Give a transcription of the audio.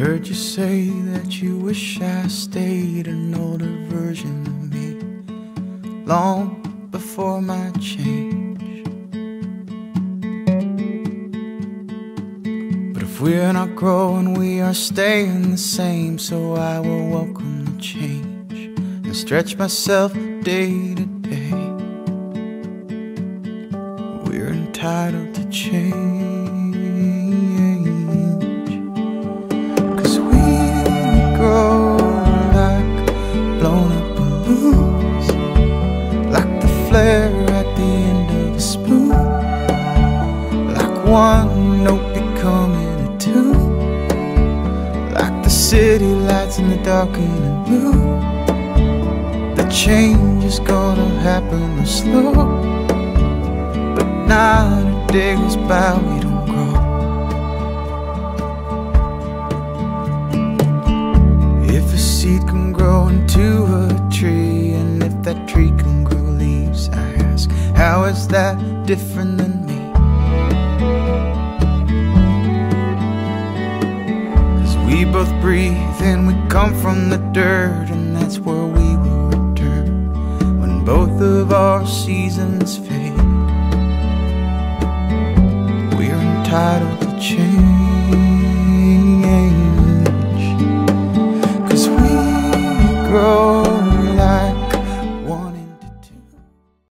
you say that you wish I stayed an older version of me long before my change. But if we're not growing, we are staying the same, so I will welcome the change and stretch myself day to day. We're entitled to change. Flare at the end of a spoon, like one note becoming a tune, like the city lights in the dark and the blue. The change is gonna happen slow, but not a day goes by is that different than me? Cause we both breathe and we come from the dirt, and that's where we will return when both of our seasons fade. We're entitled to change.